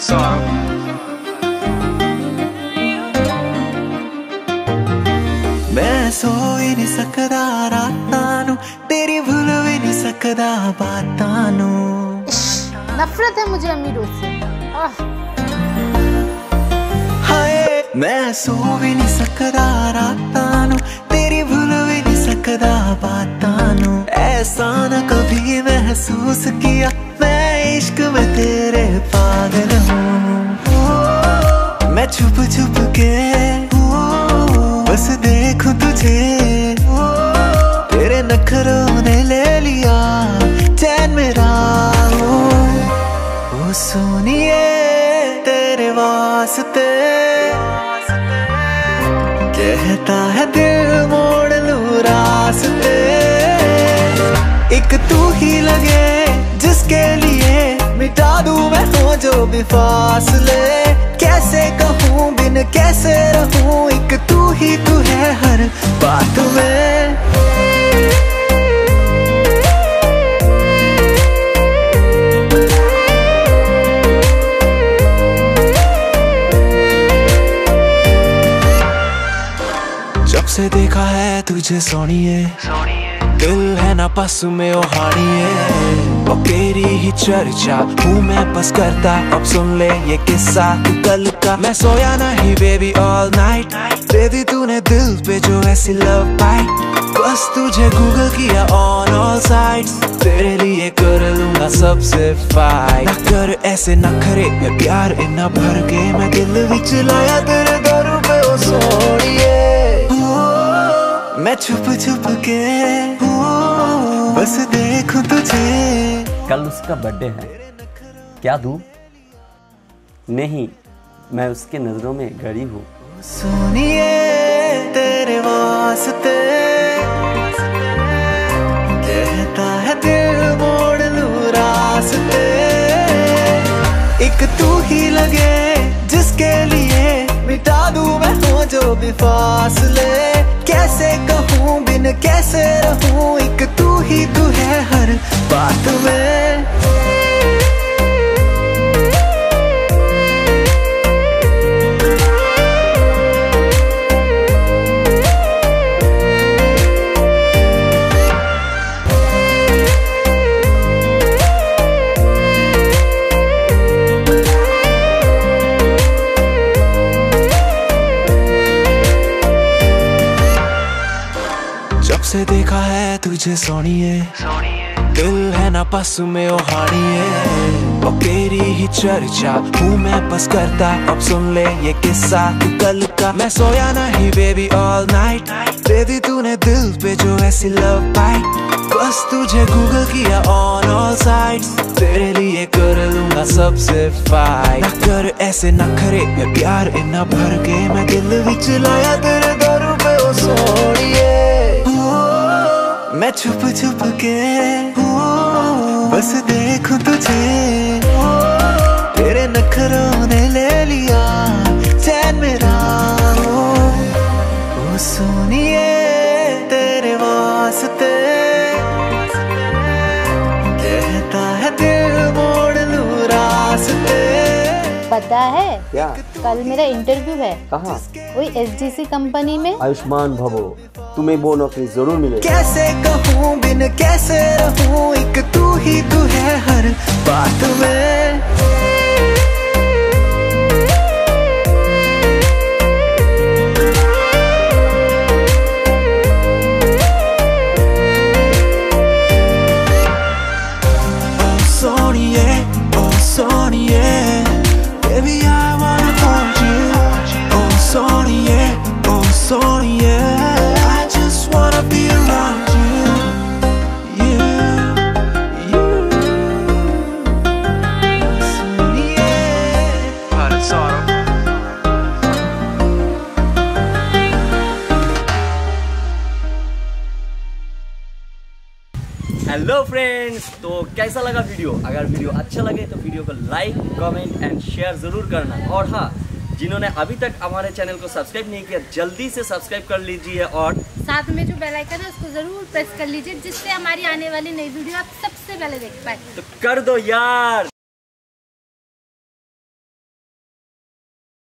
that song. मैं सो ही नहीं सकदा रातां तेरी भूल भी नहीं सकदा बातां नफरत है मुझे अम्मी से। हाय। मैं सो भी नहीं सकदा रातां तेरी भूल भी नहीं सकदा बातां ऐसा ना कभी महसूस किया मैं इश्क में तेरे पास छुप छुप के। बस देखूँ तुझे। तेरे नखरों ने ले लिया चैन मेरा। ओ सोनिए तेरे वास्ते। कहता है दिल मोड़ लू रास्ते। एक तू ही लगे जिसके लिए मिटा दूँ मैं, हो जो भी फासले। कैसे रहूँ? एक तू ही तू है हर बात में। जब से देखा है तुझे सोनी सोनिए। दिल है ना पस में, ओ हानिए ओ तेरी ही चर्चा हूँ मैं, बस करता। अब सुन ले ये किस्सा तू कल का। मैं सोया नहीं बेबी ऑल नाइट दे दी तूने दिल पे जो ऐसी लव बाइट बस तुझे गूगल किया ऑन ऑल साइड्स तेरे लिए कर लूँगा सबसे फाइट ना कर ऐसे, ना करे, मैं प्यार इतना भर के मैं दिल विच लाया तेरे दर पे, ओ सोनिए मैं छुप छुप के बस देखूँ तुझे। कल उसका बर्थडे है। क्या दू? नहीं मैं उसके नज़रों में गड़ी हूँ। सुनिए तेरे वास्ते जो भी फासले। कैसे कहूँ, बिन कैसे रहूँ, एक तू ही तू है हर बात में। से देखा है तुझे सोनिए। दिल है ना पस में ओ हानिए। ओ तेरी ही चर्चा हूँ मैं बस करता। अब सुन ले ये किस्सा तू कल का मैं सोया नहीं बेबी ऑल नाइट दे दी तूने दिल पे जो ऐसी लव बाइट बस तुझे गूगल किया ऑन ऑल साइड्स तेरे लिए कर लूँगा सबसे फाइट ना कर ऐसे ना करे मैं प्यार इतना भर के मैं दिल विच लाया तेरे दर पे, ओ सोनिए। मैं छुप छुप के बस देखूँ तुझे। तेरे नखरों ने ले लिया चैन मेरा। ओ, सुनिए तेरे वास्ते। पता है? क्या? कल मेरा इंटरव्यू है। कहाँ? वही सी कंपनी में। आयुष्मान भवो तुम्हें वो नौकरी ज़रूर मिले कैसे कहूँ बिन कैसे रहूँ एक तू ही तू है हर बात में। हेलो फ्रेंड्स तो कैसा लगा वीडियो अगर वीडियो अच्छा लगे तो वीडियो को लाइक कमेंट एंड शेयर ज़रूर करना। और हाँ जिन्होंने अभी तक हमारे चैनल को सब्सक्राइब नहीं किया जल्दी से सब्सक्राइब कर लीजिए और साथ में जो बेल आइकन है उसको ज़रूर प्रेस कर लीजिए जिससे हमारी आने वाली नई वीडियो आप सबसे पहले देख पाए। तो कर दो यार।